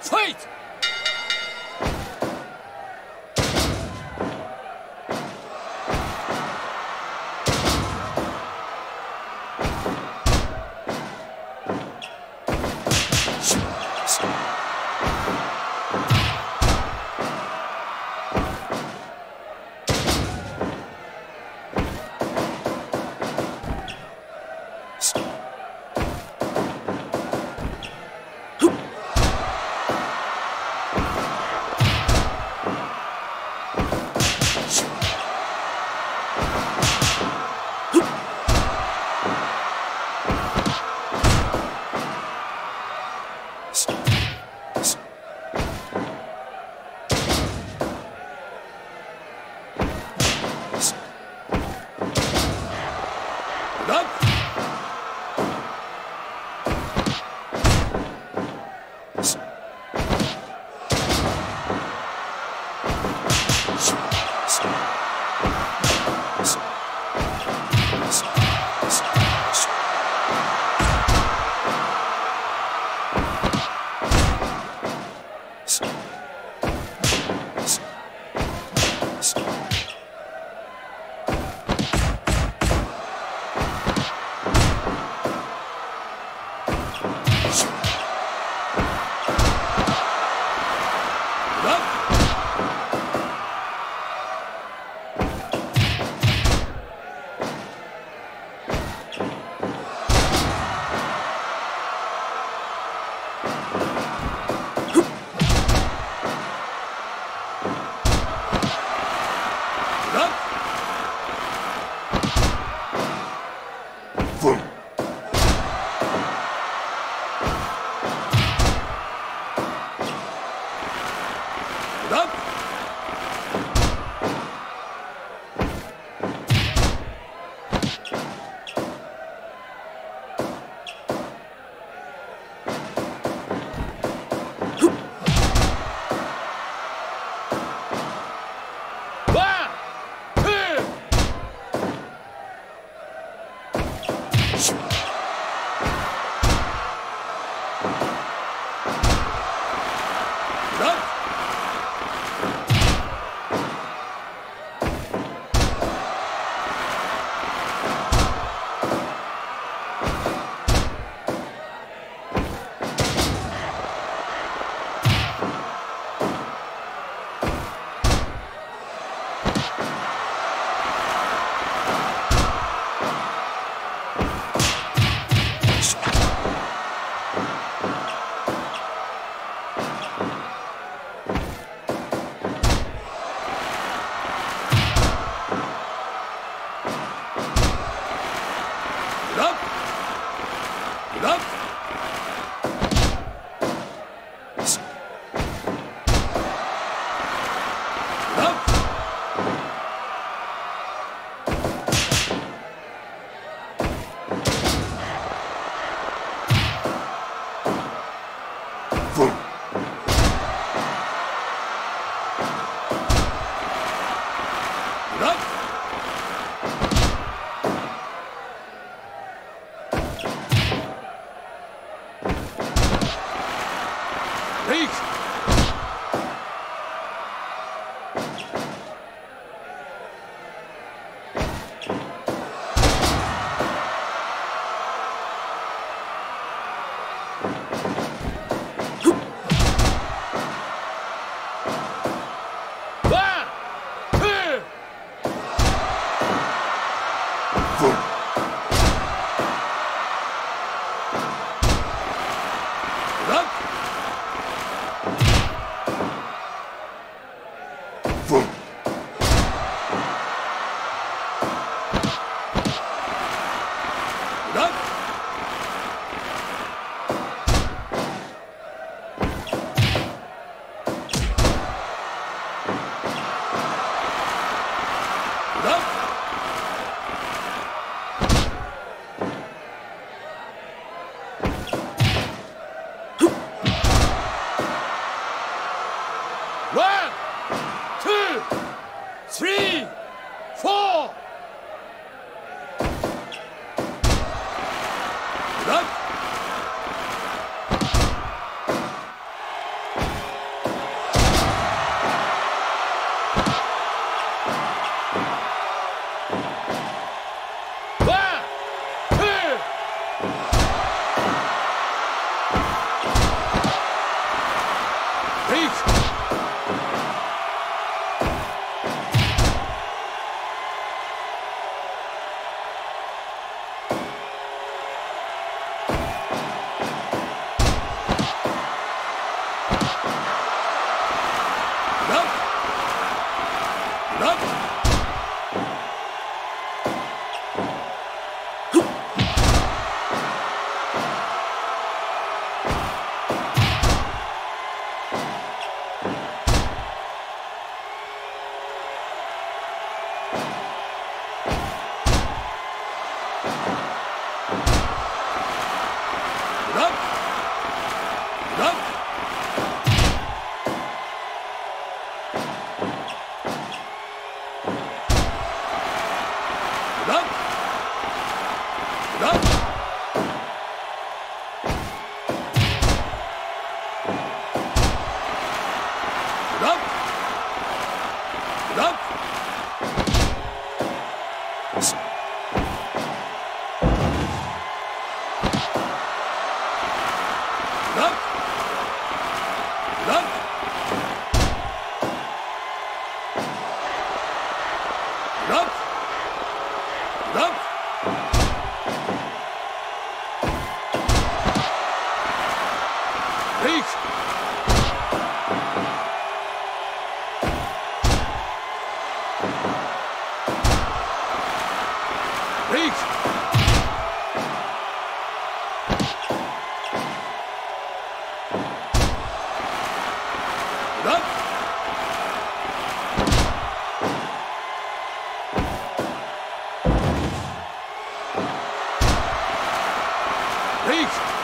Fight! Lan! The Up! Up! Reach! Reach! Peace.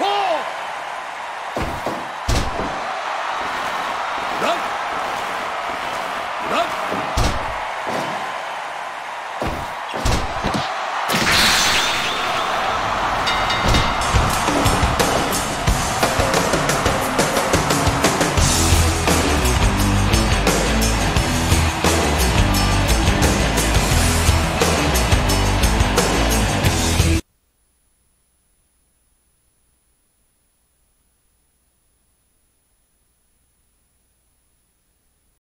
Cole.